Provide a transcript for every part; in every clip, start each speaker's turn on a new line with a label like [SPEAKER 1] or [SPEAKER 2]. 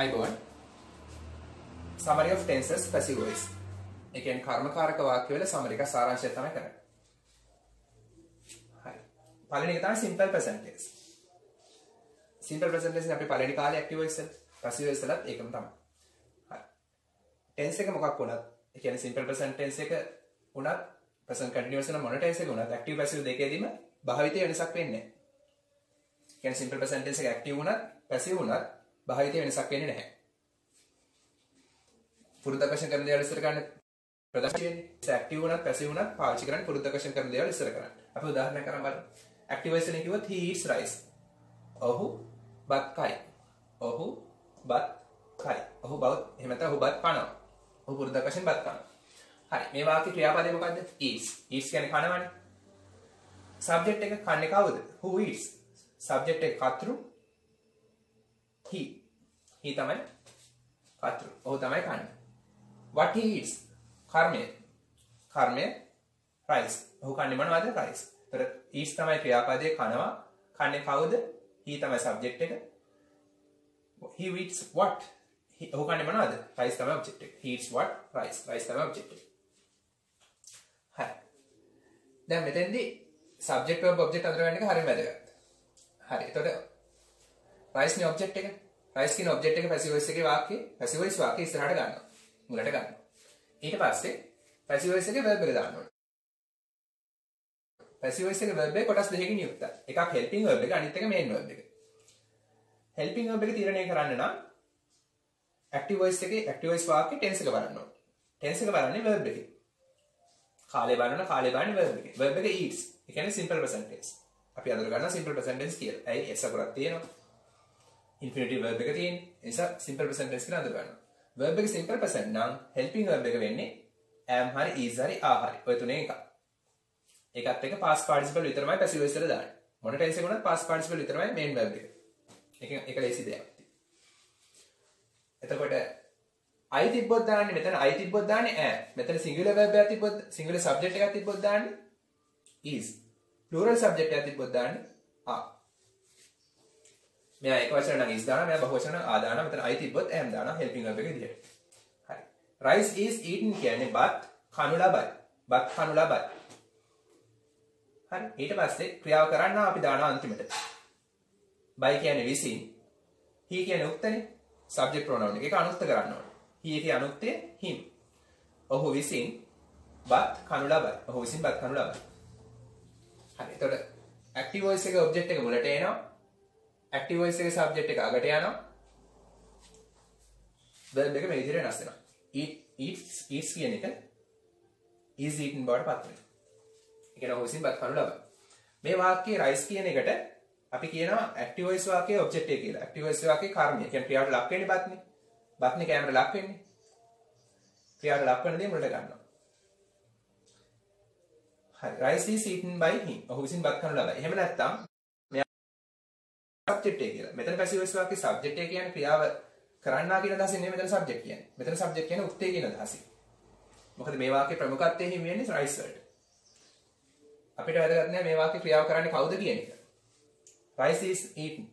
[SPEAKER 1] අයිබෝන් summary of tenses passive voice. ඒ කියන්නේ කර්මකාරක වාක්‍ය වල summary එක සාරාංශය තමයි කරන්නේ. හරි. පළවෙනි එක තමයි simple present tense. simple present tense අපි පළවෙනි කාලේ active voice වල passive voice වලත් ඒකම තමයි. හරි. tense එක මොකක් වුණත් ඒ කියන්නේ simple present tense එක වුණත් present continuous වෙන මොන tense එක වුණත් active passive දෙකේදීම භාවිතය වෙනසක් වෙන්නේ නැහැ. කියන්නේ simple present tense එක active වුණත් passive වුණත් භාවිතය වෙනසක් වෙන්නේ නැහැ. පුරුද්දක් වශයෙන් කරන දේවල් ඉස්සර ගන්න ප්‍රදර්ශන වෙන්නේ. ඇක්ටිව් වුණත් පැසිව් වුණත් පාවිච්චි කරන්නේ පුරුද්දක් වශයෙන් කරන දේවල් ඉස්සර කරන්න. අපි උදාහරණයක් කරන් බලමු. ඇක්ටිව් වශයෙන් කිව්වොත් he eats rice. ඔහු බත් කයි. ඔහු බත් කයි. ඔහු බත් එහෙම නැත්නම් ඔහු බත් කනවා. ඔහු පුරුද්දක් වශයෙන් බත් කනවා. හරි. මේ වාක්‍ය ක්‍රියාපදේ මොකද්ද? eats. eats කියන්නේ කනවනේ. සබ්ජෙක්ට් එක කන්නේ කවුද? who eats. සබ්ජෙක්ට් එක කතෘ he. he තමයි කතෘ. ඔහු තමයි කන්නේ. what he eats? කර්මය. කර්මය rice. ඔහු කන්නේ මොනවද? rice. ඒතර eats තමයි ක්‍රියාපදයේ කනවා. කන්නේ කවුද? He තමයි subject එක. He eats what? He ඔහු කන්නේ මොනවද? rice තමයි object එක. He eats what? rice. Rice තමයි object එක. හරි. දැන් මෙතෙන්දී subject verb object අඳුරගන්න එක හරිය වැදගත්. හරි. එතකොට rice නේ object එක rice කියන object එක passive voice එකේ වාක්‍යය passive voice වාක්‍යය ඉස්සරහට ගන්නවා මුලට ගන්න. ඊට පස්සේ passive voice එකේ verb එක දාන්න ඕනේ. passive voice එකේ verb එක කොටස් දෙකකින් යුක්තයි. එකක් helping verb එක අනිත් එක main verb එක. helping verb එක තීරණය කරන්න නම් active voice එකේ active voice වාක්‍යයේ tense එක බලන්න ඕනේ. tense එක බලන්නේ verb එකේ. කාලේ බලන කාලේ බලන්නේ verb එකේ. verb එක eats. ඒ කියන්නේ simple present tense. අපි අඳුර ගන්නවා simple present tense කියලා. ඇයි s අකුරක් තියෙනවා. Infinitive verb එක තියෙන්නේ. ඒ නිසා simple present tense කියලා අඳුර ගන්නවා. verb එක simple present නම් helping verb එක වෙන්නේ am හරි is හරි are හරි. ඔය තුනේ එකක්. ඒකත් එක past participle විතරමයි passive voice වල දාන්නේ. මොන tense එක වුණත් past participle විතරමයි main verb එක. ඒක ඒක ලේසි දෙයක්. එතකොට I තිබ්බොත් දාන්නේ මෙතන I තිබ්බොත් දාන්නේ am. මෙතන singular verb එකක් තිබ්බොත් singular subject එකක් තිබ්බොත් දාන්නේ is. plural subject එකක් තිබ්බොත් දාන්නේ are. මෙයා එක වචන නම් is දානවා මෙයා බහු වචන නම් are දානවා. මෙතන I තිබ්බොත් am දානවා helping verb එක විදියට. හරි. Rice is eaten කියන්නේ බත් කනු ලබයි. බත් කනු ලබයි. හරි. ඊට පස්සේ ක්‍රියාව කරන්න අපි දානවා අන්තිමට. by කියන්නේ විසින්. he කියන්නේ උක්තනේ. subject pronoun එක. ඒක අනුක්ත කරන්න ඕනේ. he එකේ අනුක්තය him. ඔහු විසින් බත් කනු ලබයි. ඔහු විසින් බත් කනු ලබයි. හරි. එතකොට active voice එක object එක මුලට එනවා. ඇක්ටිව් වොයිස් එකේ සබ්ජෙක්ට් එක අගට යනවා. Verb එක මේ විදිහට වෙනස් වෙනවා. Eat eats eats කියන එක is eaten බවට පත් වෙනවා. ඒ කියන්නේ හොසින් බත් කනු ලබන මේ වාක්‍යයේ rice කියන එකට අපි කියනවා ඇක්ටිව් වොයිස් වාක්‍යයේ ඔබ්ජෙක්ට් එක කියලා. ඇක්ටිව් වොයිස් වාක්‍යයේ කර්මය. කියන්නේ ක්‍රියාවට ලක් වෙන්නේ බත්නේ. බත්නේ කැමරට ලක් වෙන්නේ. ක්‍රියාවට ලක් වෙන දේ මුලට ගන්නවා. හරි. rice is eaten by him. ඔහු විසින් බත් කනු ලබයි. එහෙම නැත්නම් සබ්ජෙක්ට් එක කියලා. මෙතන පැසිව් වොයිස් වාක්‍යයේ සබ්ජෙක්ට් එක කියන්නේ ක්‍රියාව කරන්නා කියන අදහසින් නෙමෙයි මෙතන සබ්ජෙක්ට් කියන්නේ. මෙතන සබ්ජෙක්ට් කියන්නේ උත්තේ කියන අදහසින්. මොකද මේ වාක්‍යයේ ප්‍රමුඛත්වයේ හිමි වෙන්නේ රයිස් වලට. අපිට වැදගත් නෑ මේ වාක්‍ය ක්‍රියාව කරන්නේ කවුද කියන එක. rice is eaten.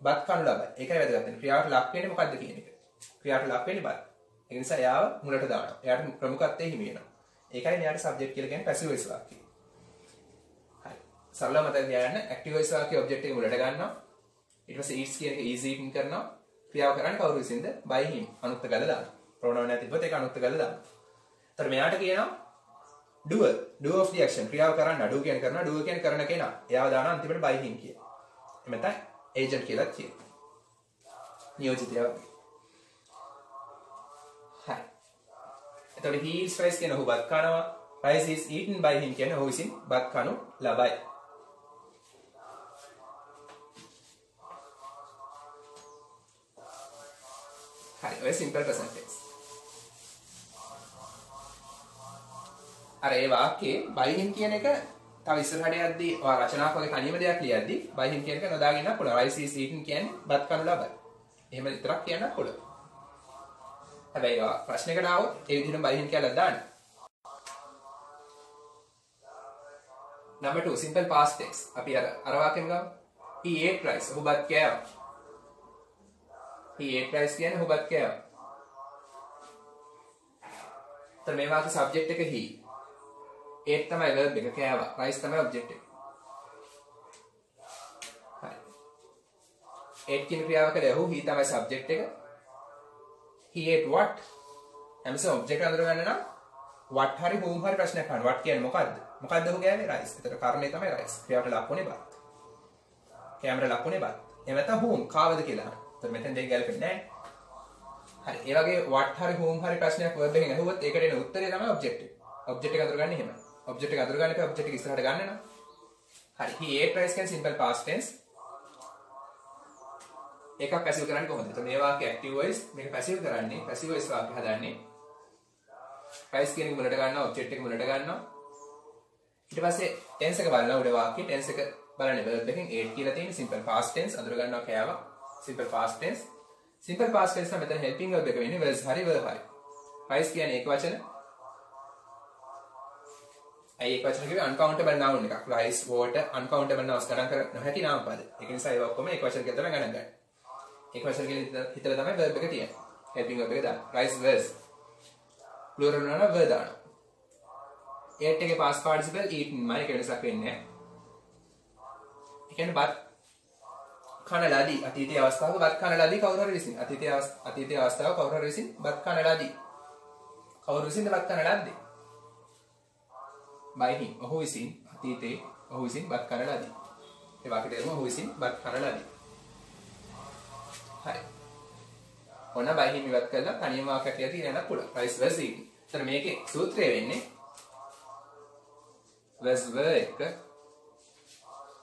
[SPEAKER 1] බත් කනු ලබයි. ඒකයි වැදගත් වෙන්නේ. ක්‍රියාවට ලක් වෙන්නේ මොකද්ද කියන එක. ක්‍රියාවට ලක් වෙන්නේ බත්. ඒ නිසා එයාව මුලට දානවා. එයාට ප්‍රමුඛත්වයේ හිමි වෙනවා. ඒකයි මෙයාට සබ්ජෙක්ට් කියලා කියන්නේ පැසිව් වොයිස් වාක්‍යය. හරි. සරලව මතක තියාගන්න ඇක්ටිව් වොයිස් වාක්‍යයේ ඔබ්ජෙක්ට් එක මුලට ගන්නවා. ඊට පස්සේ eats කියන එක easy eating කරනවා ක්‍රියාව කරන්නේ කවුරු විසින්ද by him අනුක්ත ගල දානවා pronoun එක තිබ්බොත් ඒක අනුක්ත ගල දානවා එතකොට මෙයාට කියනවා doer do of the action ක්‍රියාව කරන්න do කියන කරනවා do කියන කරන කෙනා එයාව දානවා අන්තිමට by him කිය. එහෙම නැත්නම් agent කියලා කියනවා. නියෝජිතයා වගේ. හරි. එතකොට he is rice කියන ඔහු බත් කනවා rice is eaten by him කියන්නේ ඔහු විසින් බත් කනු ලබයි. හරි ඔය සිම්පල් ප්‍රසන්ට් ටෙන්ස්. අර ඒ වාක්‍යයේ by him කියන එක තව ඉස්සරහට යද්දී ඔයා රචනාවක් වගේ තනියම දෙයක් ලියද්දී by him කියන එක නොදාගෙන ඉන්න පුළුවන්. rice is eaten කියන්නේ බත් කනු ලබයි. එහෙම විතරක් කියන්න පුළුවන්. හැබැයි ඔයා ප්‍රශ්නයකට ආවොත් ඒ විදිහටම by him කියලා දාන්න. number 2 simple past tense. අපි අර අර වාක්‍යෙම ගමු. he ate rice. ඔහු බත් කෑවා. He ate rice කියන්නේ ඔහු බත් කෑවා. එතන මේ වාක්‍ය subject එක he. ate තමයි verb එක කෑවා. rice තමයි object එක. හරි. ate කියන ක්‍රියාව කළේ ඔහු he තමයි subject එක. he ate what? හැමසෙම object අඳුර ගන්න නම් what හරි whom හරි ප්‍රශ්නයක් අහන්න. what කියන්නේ මොකද්ද? මොකද්ද ඔහු කෑවේ rice. ඒතර කර්මය තමයි rice. ක්‍රියාවට ලක්ුණේ බත්. කැමර ලක්ුණේ බත්. එහෙම නැත්නම් whom කාවද කියලා අහන්න. ඒතර මෙතෙන් දෙක ගැලපෙන්නේ නැහැ. හරි. ඒ වගේ what හරි whom හරි ප්‍රශ්නයක් verb එකෙන් අහුවොත් ඒකට එන උත්තරේ තමයි object එක. object එක අඳුරගන්නේ එහෙමයි. object එක අඳුරගන්න එපා object එක ඉස්සරහට ගන්න නම්. හරි. he ate rice කියන්නේ simple past tense. එකක් පැසිව් කරන්නේ කොහොමද? එතකොට මේ වාක්‍ය ඇක්ටිව් වොයිස් මේක පැසිව් කරන්නේ පැසිව් වොයිස් වාක්‍ය හදන්නේ. price කියන එක මුලට ගන්නවා object එක මුලට ගන්නවා. ඊට පස්සේ tense එක බලනවා උඩ වාක්‍ය tense එක බලන්න verb එකෙන් 8 කියලා තියෙන simple past tense අඳුර ගන්නවා කෑවා. Simple past tense. simple past tense නම් මෙතන helping verb එක වෙන්නේ was හරි verb හරි. price කියන්නේ ඒක වචන. ඇයි ඒක වචන කිව්වේ uncountable noun එකක්. rice, water, uncountable nouns ගණන් කර නොහැකි නාම පද. ඒක නිසා ඒවා ඔක්කොම ඒක වචන කියලා තමයි ගණන් ගන්නේ. ඒක වචන කියලා හිතලා තමයි verb එක තියෙන්නේ. helping verb එක දාන්න. rice was. plural වුණා නම් were දානවා. ate එකේ past participle eaten මම ඒක වෙනසක් වෙන්නේ නැහැ. ඒ කියන්නේ බත් කන ලදී අතීතයේ අවස්ථාවක බත් කන ලදී කවුරු හරි විසින්. අතීතයේ අතීතයේ අවස්ථාවක කවුරු හරි විසින් බත් කන ලදී කවුරු විසින්ද බත් කන ලද්දේ by him ඔහු විසින් අතීතයේ ඔහු විසින් බත් කන ලදී ඒ වාක්‍ය තේරුම ඔහු විසින් බත් කන ලදී හරි. ඔන්න by him ඉවත් කළා තනියම වාක්‍යයක් කියලා තියෙන පුළුවන්. rice was eaten එතන මේකේ සූත්‍රය වෙන්නේ was were එක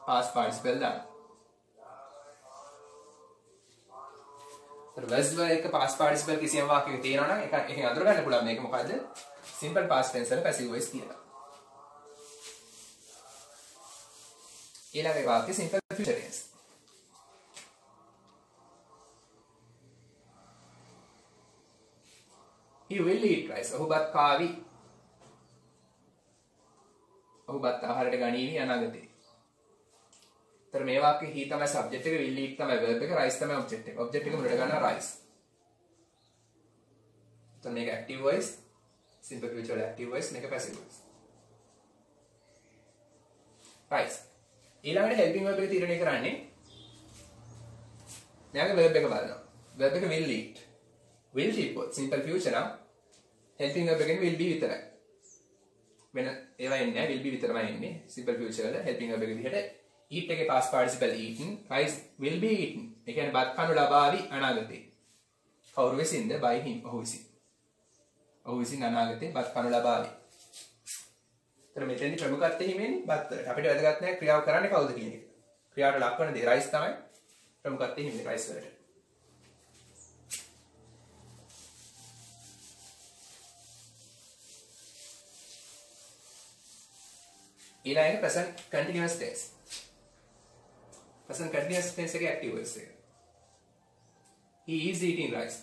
[SPEAKER 1] past participle දාන්න was වල එක past participle කිසියම් වාක්‍යයක තියෙනවා නම් ඒක එකෙන් අඳුර ගන්න පුළුවන්. මේක මොකද්ද? simple past tense වල passive voice කියලා. ඊළඟ වාක්‍ය simple future tense. He will eat rice. ඔහු බත් කාවි. ඔහු බත් ආහාරයට ගනීවි අනාගතේ. තර මේ වාක්‍ය he තමයි subject එක will eat තමයි verb එක rice තමයි object එක. Object එක මුලට ගන්නවා rice එතන මේක active voice simple future වල active voice මේක passive voice. Rice ඊළඟට helping verb එක තීරණය කරන්නේ මෙයාගේ verb එක බලනවා. Verb එක will eat will eat simple future නම් helping verb එකෙන් will be විතරයි. වෙන ඒවා එන්නේ නැහැ will be විතරමයි එන්නේ. Simple future වල helping verb එක විදිහට eat එකේ past participle eaten rice will be eaten. ඒ කියන්නේ බත් කනු ලබාවි අනාගතේ. කවුරු විසින්ද? by him ඔහු විසින්. ඔහු විසින් අනාගතේ බත් කනු ලබාවි. එතන මෙතෙන්දි ප්‍රමුඛත්වය හිමෙන්නේ බත් වලට. අපිට වැදගත් නැහැ ක්‍රියාව කරන්නේ කවුද කියන එක. ක්‍රියාවට ලක්වන දේ rice තමයි ප්‍රමුඛත්වය හිමෙන්නේ rice වලට. ඊළඟ present continuous tense. Present continuous tense එකේ active voice එක. He is eating rice.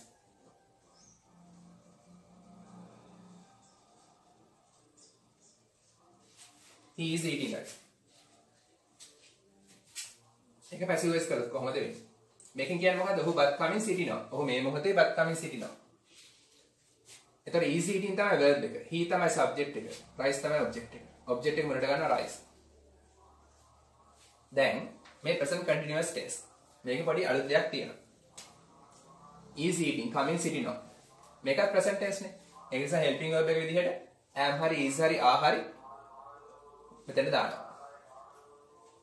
[SPEAKER 1] He is eating rice. ඒක passive voice කරොත් කොහොමද වෙන්නේ? මේකෙන් කියන්නේ මොකද්ද? ඔහු බත් කමින් සිටිනවා. ඔහු මේ මොහොතේ බත් කමින් සිටිනවා. එතකොට is eating තමයි verb එක. he තමයි subject එක. rice තමයි object එක. object එක මුලට ගන්නවා rice. දැන් මේ present continuous tense. මේකේ පොඩි අලුත් දෙයක් තියෙනවා. is eating coming sitting on. මේකත් present tense නේ. ඒ නිසා helping verb එක විදිහට am හරි is හරි are හරි මෙතන දානවා.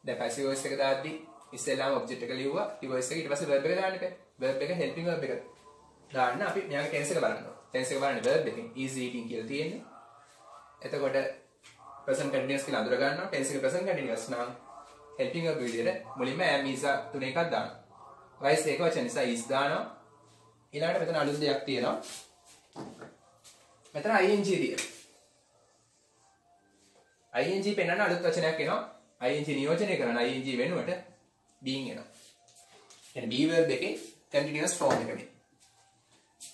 [SPEAKER 1] දැන් passive voice එක දාද්දි ඉස්සෙල්ලාම object එක ලිව්වා. ඊ voice එක ඊට පස්සේ verb එක දාන්න එපා. verb එක helping verb එක දාන්න අපි මෙයාගේ tense එක බලන්න ඕනේ. tense එක බලන්න verb එකෙන් is eating කියලා තියෙන්නේ. එතකොට present continuous කියලා අඳුර ගන්නවා. tense එක present continuous නම් helping verb විදිහට මුලින්ම am is තුන එකක් දානවා. rice එක වචන නිසා is දානවා. ඊළඟට මෙතන අලුත් දෙයක් තියෙනවා. මෙතන ing තියෙනවා. ing පෙන්වන්න අලුත් වචනයක් එනවා. ing නියෝජනය කරන ing වෙනුවට being එනවා. කියන්නේ be verb එකේ continuous form එක මේ.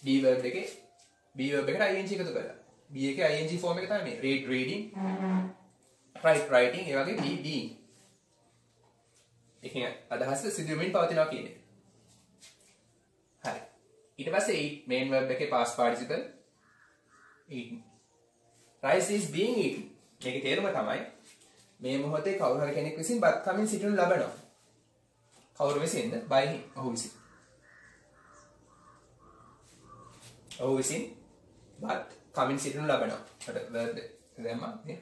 [SPEAKER 1] be verb එකේ be verb එකට ing එකතු කරලා. be එකේ ing form එක තමයි මේ. read reading. write writing ඒ වගේ be being. එකෙන් අදහස සිදුවමින් පවතිනවා කියන්නේ. හරි. ඊට පස්සේ eat main verb එකේ past participle eaten. rice is being eaten. මේකේ තේරුම තමයි මේ මොහොතේ කවුරු හරි කෙනෙක් විසින් බත් කමින් සිටිනු ලබනවා. කවුරු විසින්ද? by him. ඔහු විසින්. ඔහු විසින් බත් කමින් සිටිනු ලබනවා. අර verb දැම්මා නේ.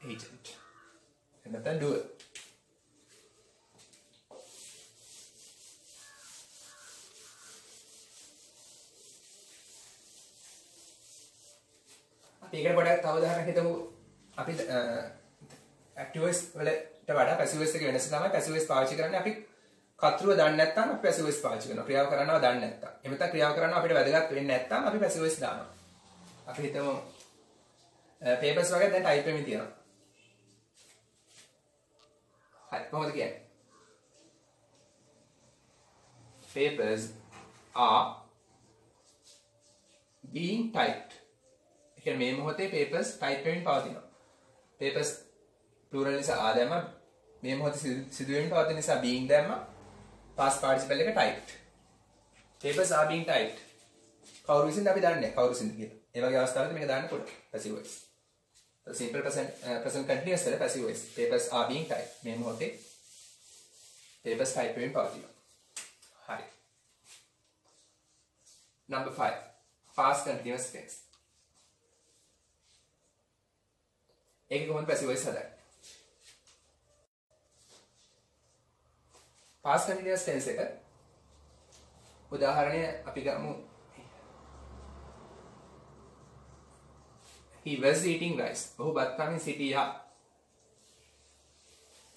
[SPEAKER 1] agent. එන්නත doer. ඒකට පොඩක් තව උදාහරණයක් හිතමු. අපි ඇක්ටිව් වොයිස් වලට වඩා පැසිව් වොයිස් එකේ වෙනස තමයි පැසිව් වොයිස් පාවිච්චි කරන්නේ. අපි කතරුව දන්නේ නැත්නම් අපි පැසිව් වොයිස් පාවිච්චි කරනවා. ක්‍රියාව කරනවා දන්නේ නැත්නම්. එහෙම නැත්නම් ක්‍රියාව කරනවා අපිට වැදගත් වෙන්නේ නැත්නම් අපි පැසිව් වොයිස් දානවා. අපි හිතමු පේපර්ස් වගේ දැන් ටයිප් වෙමින් තියෙනවා. හරි කොහොමද කියන්නේ? papers are being typed. එකන මේ මොහොතේ පේපර්ස් ටයිප් වෙමින් පවතිනවා. පේපර්ස් ප්ලූරල් නිසා ආ දැම්ම මේ මොහොතේ සිදුවෙමින් පවතින නිසා being දැම්ම past participle එක typed. papers are being typed. කවුරු විසින්ද අපි දන්නේ නැහැ කවුරු විසින්ද කියලා. ඒ වගේ අවස්ථාවලදී මේක දාන්න පුළුවන්. passive voice. So simple present uh, present continuous වල passive voice. papers are being typed. මේ මොහොතේ papers type වෙමින් පවතිනවා. හරි. Number 5. Past continuous tense. ඒක කොහොමද පැසිව් වොයිස් හදන්නේ? past continuous tense එක උදාහරණය අපි ගමු. He was eating rice. ඔහු බත් කමින් සිටියා.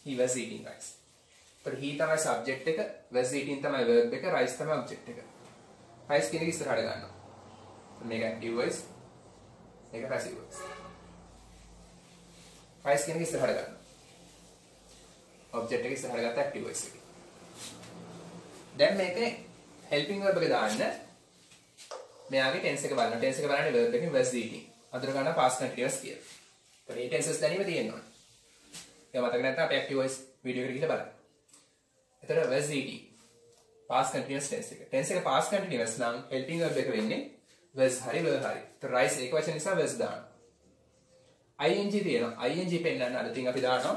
[SPEAKER 1] He was eating rice. ਪਰ he තමයි subject එක was eating තමයි verb එක rice තමයි object එක. Rice කියන එක ඉස්සරහට ගන්නවා. මේක active voice මේක passive voice price කියන එක ඉස්සරහට ගන්න. object එක ඉස්සරහට ගත්ත active voice එක. දැන් මේකේ helping verb එක දාන්න මෙයාගේ tense එක බලන්න. tense එක බලන්නේ verb එකෙන් was eating. අඳුර ගන්න past continuous කියලා. ඒත් මේ tenses දැනීම තියෙන්න ඕනේ. ඒක මතක නැත්නම් අපි active voice වීඩියෝ එකට ගිහලා බලන්න. එතකොට was eating. past continuous tense එක. tense එක past continuous නම් helping verb එක වෙන්නේ was හරි were හරි. ඒත් rice ඒක වචන නිසා was දාන්න. Ing තියෙනවා. Ing පෙන්වන්න අද ඉතින් අපි දානවා.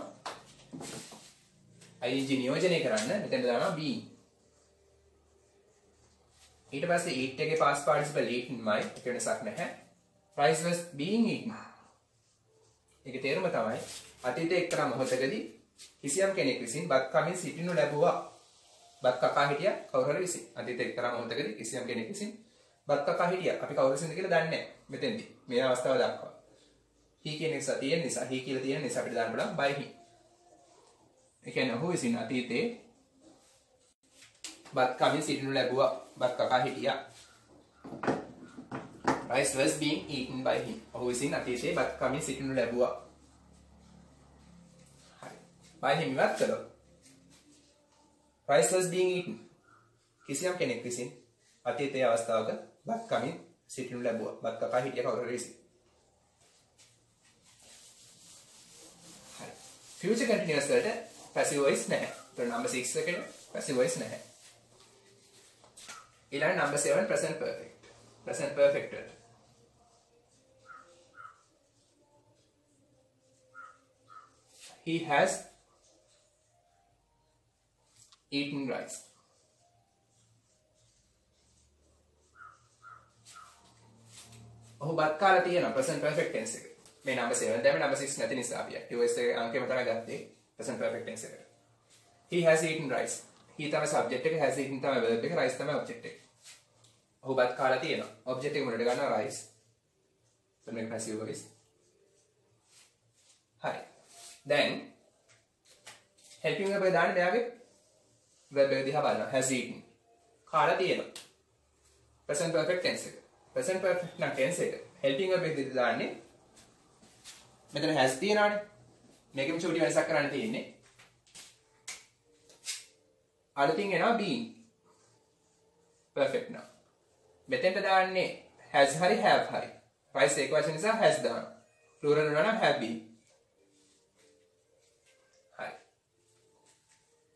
[SPEAKER 1] Ing නියෝජනය කරන්න. මෙතන දානවා being ඊට පස්සේ eat එකේ past participle eaten මයි ඒක වෙනසක් නැහැ. Price was being eaten ඒකේ තේරුම තමයි අතීතයේ එක්තරා මොහොතකදී කිසියම් කෙනෙක් විසින් බත් කමින් සිටිනු ලැබුවා. බත් කකා හිටියා කවුරු හරි විසින්. අතීතයේ එක්තරා මොහොතකදී කිසියම් කෙනෙක් විසින් බත් කකා හිටියා. අපි කවුරු විසින්ද කියලා දන්නේ නැහැ මෙතෙන්දී. මේ අවස්ථාව දක්වා. He කියන නිසා තියෙන නිසා he කියලා තියෙන නිසා අපිට දාන්න පුළුවන් by him. ඒ කියන්නේ ඔහු විසින් අතීතේ බත් කමින් සිටිනු ලැබුවා. බත් කකා හිටියා. rice was being eaten by him. ඔහු විසින් අතීතේ බත් කමින් සිටිනු ලැබුවා. හරි. by him ඉවත් කළොත් rice was being eaten. කිසියම් කෙනෙක් විසින් අතීතයේ අවස්ථාවක බත් කමින් සිටිනු ලැබුවා. බත් කකා හිටියා කවුරු හරි විසින්. future continuous වලට passive voice නැහැ. ඒතර number 6 එකට passive voice නැහැ. ඊළඟ number 7 present perfect. present perfect වලට He has eaten rice. ඔහු බත් කාලා තියෙනවා present perfect tense එක. මේ number 7 දැන් number 6 නැති නිසා අපි active voice එකේ අංකෙම තමයි ගත්තේ present perfect tense එකට. He has eaten rice. he තමයි subject එක has eaten තමයි verb එක rice තමයි object එක. ඔහු බත් කාලා තියෙනවා. object එක මුලට ගන්නවා rice. එතන මේක passive voice. හරි. දැන් helping verb එක දාන්න මෙයාගේ verb එක දිහා බලනවා. has eaten. කාලා තියෙනවා. present perfect tense එක. present perfect නම් tense එක. helping verb එක දාන්නේ මෙතන has තියෙනවානේ. මේකෙම චූටි වෙනසක් කරන්න තියෙන්නේ. අලුතින් එනවා being. perfect now. මෙතෙන්ට දාන්නේ has හරි have හරි. rice එක වචන නිසා has දානවා. plural වුණා නම් have been. හරි.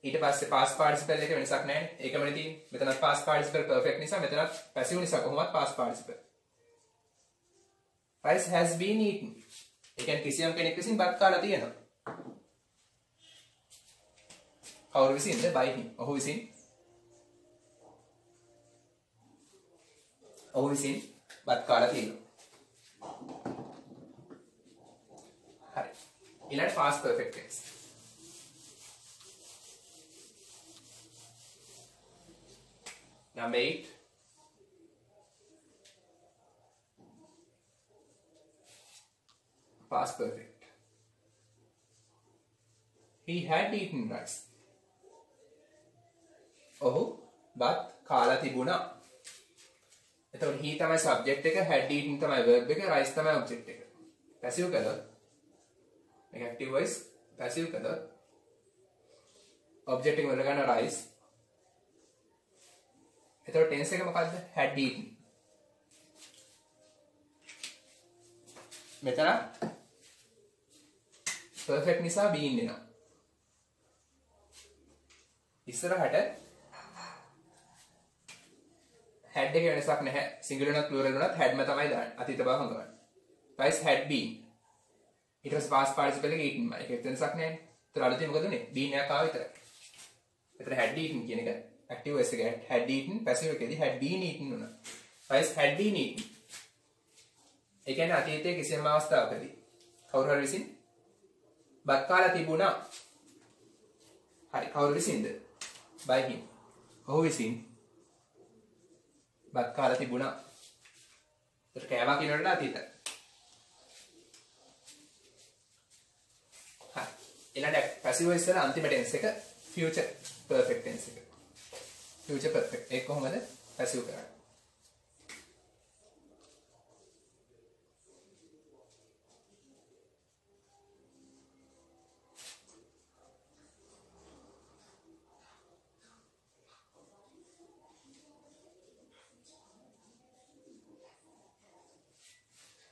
[SPEAKER 1] ඊට පස්සේ past participle එක වෙනසක් නැහැ නේ. ඒකමනේ තියෙන්නේ. මෙතනත් past participle perfect නිසා මෙතනත් passive නිසා කොහොමවත් past participle. rice has been eaten. ඒ කියන්නේ කිසියම් කෙනෙක් විසින් බත් කාලා තියෙනවා. කවුරු විසින්ද? by him. ඔහු විසින්. ඔහු විසින් බත් කාලා තියෙනවා. හරි. ඊළඟ past perfect tense. Number 8. Past perfect. He had eaten rice. ඔහු බත් කාලා තිබුණා. එතකොට he තමයි subject එක, had eaten තමයි verb එක, rice තමයි object එක. passive කළොත් මේක active voice passive කළොත් object එක වල ගන්න rice එතකොට ටෙන්ස් එක මොකද්ද? had eaten. මෙතන perfect නිසා been එනවා. ඉස්සරහට had එක වෙනසක් නැහැ. singular උනත් plural උනත් hadම තමයි දාන්නේ. අතීත බව හඳුනගන්න. rice had been. ඊට පස්සේ past participle එක eaten. ඒක වෙනසක් නැහැ. ඒතර අලුතෙන් මොකද උනේ? been එකක් ආව විතරයි. ඒතර had eaten කියන එක active voice එක had eaten passive එකේදී had been eaten වුණා. rice had been eaten. ඒ කියන්නේ අතීතයේ කිසියම් අවස්ථාවකදී කවුරු හරි විසින් බත් කාලා තිබුණා. හරි කවුරු විසින්ද? by him. ඔහු විසින් බත් කාලා තිබුණා. ඒත් කෑවා කියනකොට අතීතයි. හරි. ඊළඟ passive voice වල අන්තිම tense එක future perfect tense එක. future perfect ඒක කොහොමද passive කරන්නේ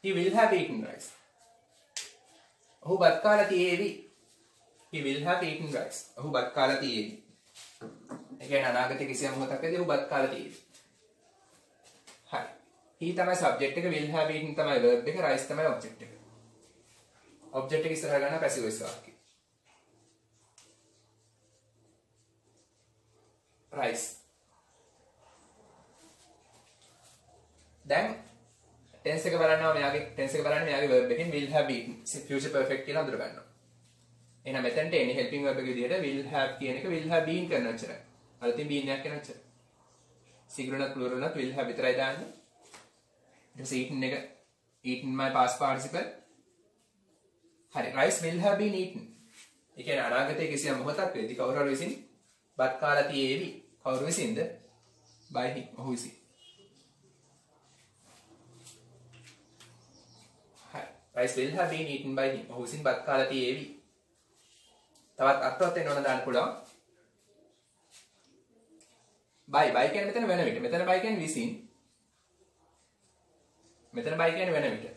[SPEAKER 1] He will have eaten rice. ඔහු බත් කාලා තියේවි. He will have eaten rice. ඔහු බත් කාලා තියේවි. ඒ කියන්නේ අනාගතයේ කිසියම් මොහොතකදී ඔහු බත් කාලා තියෙන්නේ. හරි. he තමයි subject එක will have eaten තමයි verb එක rice තමයි object එක. object එක ඉස්සරහ ගන්න passive voice වාක්‍ය. rice. දැන් tense එක බලනවා මෙයාගේ tense එක බලන්නේ මෙයාගේ verb එකෙන් will have eaten future perfect කියලා අඳුර ගන්නවා. එහෙනම් මෙතනට එන්නේ helping verb එක විදිහට will have කියන එක will have been කරන ඔච්චරයි. අලුතින් බීන් එකක් එන ඔච්චර. singular උනත් plural උනත් will have විතරයි දාන්නේ. ඊට පස්සේ eaten එක eaten my past participle. හරි rice will have been eaten. ඒ කියන්නේ අනාගතයේ කිසියම් මොහොතක් වෙදී කවුරු හරි විසින් බත් කාලා තියේවි. කවුරු විසින්ද? by him. ඔහු විසින්. හරි rice will have been eaten by him. ඔහු විසින් බත් කාලා තියේවි. තවත් අර්ථවත් වෙන්න ඕන දාන්න පුළුවන්. by by කියන්නේ මෙතන වෙන විට. මෙතන by කියන්නේ විසින්. මෙතන by කියන්නේ වෙන විට.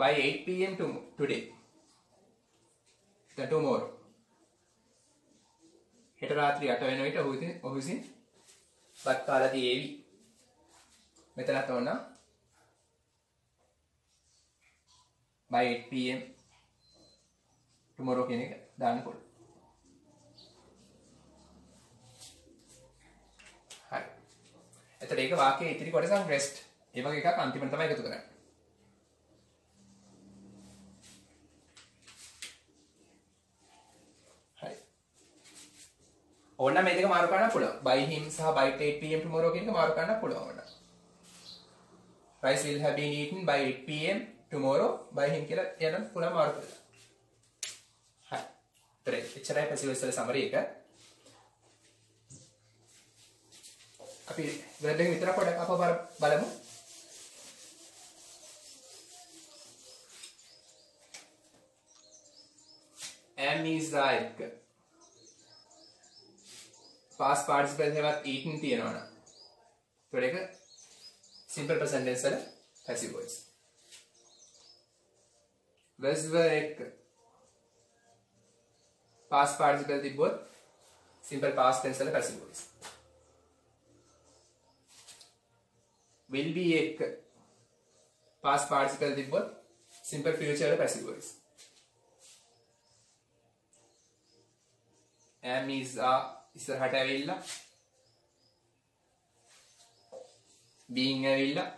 [SPEAKER 1] by 8 pm to today. then tomorrow. හෙට රාත්‍රී 8 වෙන විට ඔහු ඉතින් ඔහු විසින් බත් කාලා තියේවි. මෙතනත් ඕන by 8 pm tomorrow කියන එක දාන්න පුළුවන්. හරි. එතකොට ඒක වාක්‍යයේ ඉතිරි කොටසක් රෙස්ට්. ඒ වගේ එකක් අන්තිමට තමයි එකතු කරන්නේ. හරි. ඕන්න මේ දෙක මාරු කරන්න පුළුවන්. by him සහ by 8 pm tomorrow කියන එක මාරු කරන්න පුළුවන් ඕන්න. rice will have been eaten by 8 pm tomorrow by him කියලා යන පුළුවන් මාරු කරලා. හරි. ඒතරේ එච්චරයි පැසිවස් වල සමරි එක. අපි වෙබ් එක විතර පොඩක් අප බලමු. am is like past participle එකවත් eaten තියෙනවා නම්. ඒතකොට ඒක simple present tense වල passive voice. Was were එක. පාස් පාර්ටිකල් තිබ්බොත් සිම්පල් පාස් ටෙන්ස් වල පැසිව් වොයිස් will be එක. පාස් පාර්ටිකල් තිබ්බොත් සිම්පල් ෆියුචර් වල passive voice am is are ඉස්සරහට ඇවිල්ලා being ඇවිල්ලා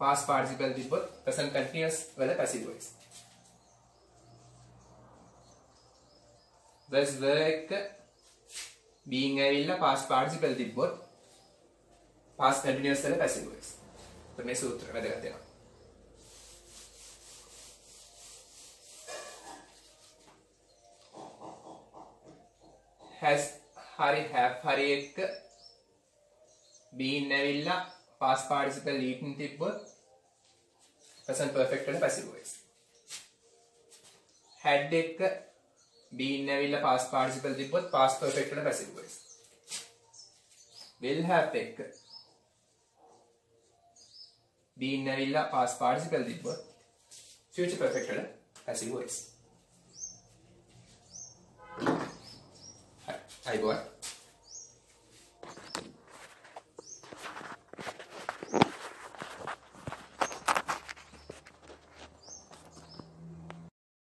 [SPEAKER 1] past participle තිබ්බොත් present continuous වල passive voice. Was were එක being ඇවිල්ලා past participle තිබ්බොත් past continuous වල passive voice. මේ සූත්‍ර වැදගත් වෙනවා. Has හරි have හරි එක්ක been ඇවිල්ලා past participle eaten තිබ්බොත් present perfect වල passive voice. Had එක been ඇවිල්ලා past participle තිබ්බොත් past perfect වල passive voice. Will have එක been ඇවිල්ලා past participle තිබ්බොත් future perfect වල passive voice. අයිබෝන්